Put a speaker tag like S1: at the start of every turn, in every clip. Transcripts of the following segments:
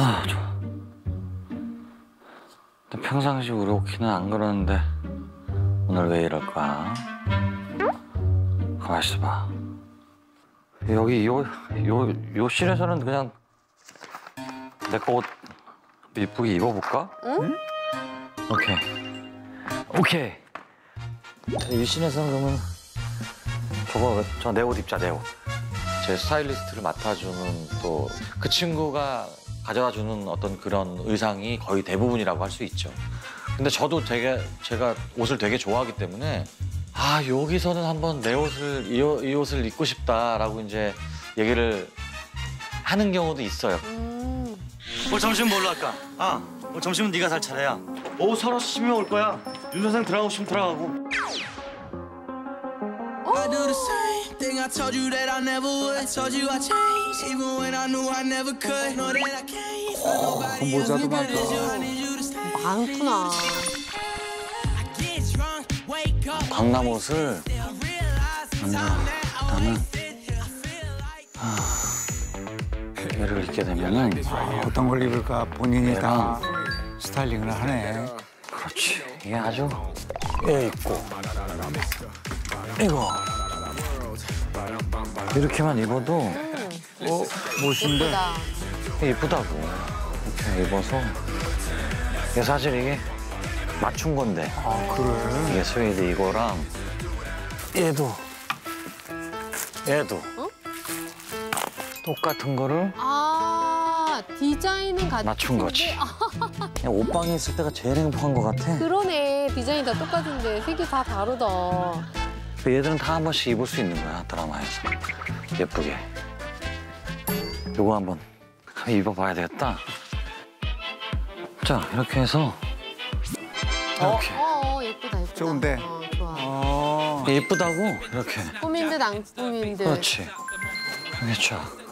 S1: 아, 좋아. 근데 평상시 우리 오키는 안 그러는데 오늘 왜 이럴까? 가만 있어봐. 여기 요, 요, 요 실에서는 그냥 내 거 옷 이쁘게 입어볼까?
S2: 응?
S1: 오케이. 오케이. 이 씬에서는 그러면 저거 저 내 옷 입자 내 옷. 제 스타일리스트를 맡아주는 또 그 친구가 가져다 주는 어떤 그런 의상이 거의 대부분이라고 할 수 있죠. 근데 저도 되게 제가 옷을 되게 좋아하기 때문에 아 여기서는 한번 내 옷을 이, 옷- 이 옷을 입고 싶다라고 이제 얘기를 하는 경우도 있어요.
S2: 음.
S3: 오늘 점심 뭘로 할까? 아, 오늘 점심은 네가 살 차례야. 오후 서너 시면 올 거야. 윤 선생 들어가고 싶으면 들어가고.
S4: Same thing I told you that I never would. I told you I changed, even when I knew I never could. Know that I can't find nobody else as good as you. I need you to stay.
S2: 많구나.
S4: I get drunk, wake up,
S1: 강남 옷을
S4: I realize the
S1: 아니야
S4: time that I
S1: 나는 얘를 입게 되면은
S5: 아, 어떤 걸 입을까 본인이 다 스타일링을 하네.
S1: 그렇지 이게 아주 얘 입고 이거 이렇게만 입어도
S5: 어, 멋있는데.
S2: 예쁘다.
S1: 이쁘다고. 이렇게 입어서. 이게 사실 이게 맞춘 건데.
S5: 아, 그래.
S1: 이게 스웨이드 이거랑 얘도. 얘도. 똑같은 거를
S2: 아 디자인은 같은
S1: 맞춘 거지. 그냥 옷방에 있을 때가 제일 행복한 것 같아.
S2: 그러네. 디자인 다 똑같은데 색이 다 다르다.
S1: 그 얘들은 다 한 번씩 입을 수 있는 거야 드라마에서 예쁘게 요거 한번 입어봐야 되겠다 자 이렇게 해서 이렇게
S2: 어, 어 예쁘다 예쁘다.
S5: 좋은데.
S2: 어, 좋아.
S5: 어,
S1: 예쁘다고 이렇게
S2: 꾸민 듯 안 꾸민 듯.
S1: 그렇지 이렇게 쫙 어?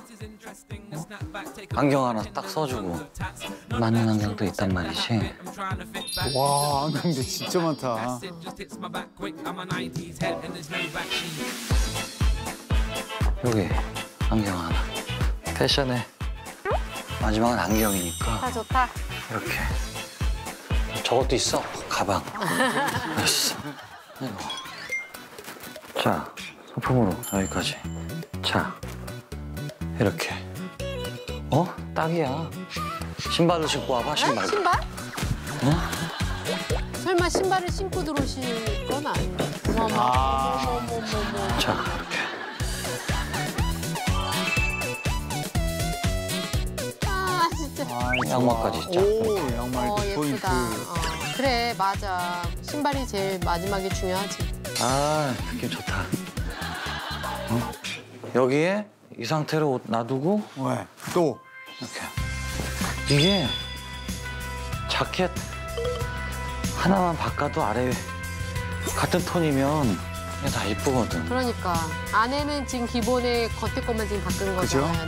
S1: 안경 하나 딱 써주고 맞는 안경도 있단 말이지.
S5: 와, 안경도 진짜 많다.
S1: 여기 안경 하나. 패션의 마지막은 안경이니까
S2: 다 좋다.
S1: 이렇게. 저것도 있어. 가방. 됐어. 자 소품으로 여기까지. 자 이렇게 어 딱이야 신발도 신고 와봐 신발
S2: 아, 신발?
S1: 어?
S2: 설마 신발을 신고 들어오실 건 아니에요? 어머
S5: 아.
S2: 어머 어머.
S1: 자 이렇게
S2: 아 진짜.
S5: 아,
S1: 양말까지 있죠.
S5: 오, 양말
S2: 어
S5: 포인트.
S2: 예쁘다. 어, 그래 맞아. 신발이 제일 마지막에 중요하지.
S1: 아 느낌 좋다 어? 여기에 이 상태로 옷 놔두고
S5: 왜? 또.
S1: 이렇게 이게 자켓 하나만 바꿔도 아래 같은 톤이면 다 이쁘거든
S2: 그러니까 안에는 지금 기본에 겉에 것만 지금 바꾼? 거잖아요.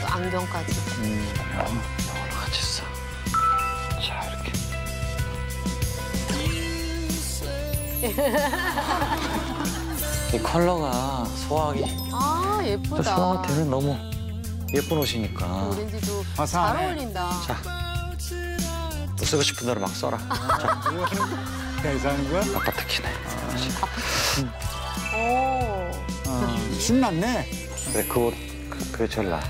S2: 또 안경까지.
S1: 음, 이걸로 같이 써. 자 이렇게 이 컬러가 소화하기
S2: 아 예쁘다.
S1: 소화가 되면 너무 예쁜 옷이니까
S2: 오렌지도 잘
S5: 화사하네.
S2: 어울린다.
S1: 자 또 쓰고 싶은 대로 막 써라 자
S5: 계산하는 거야?
S1: 아파트 키네
S2: 오.
S5: 어, 신났네.
S1: 그래 그옷 그, 그게 제일 나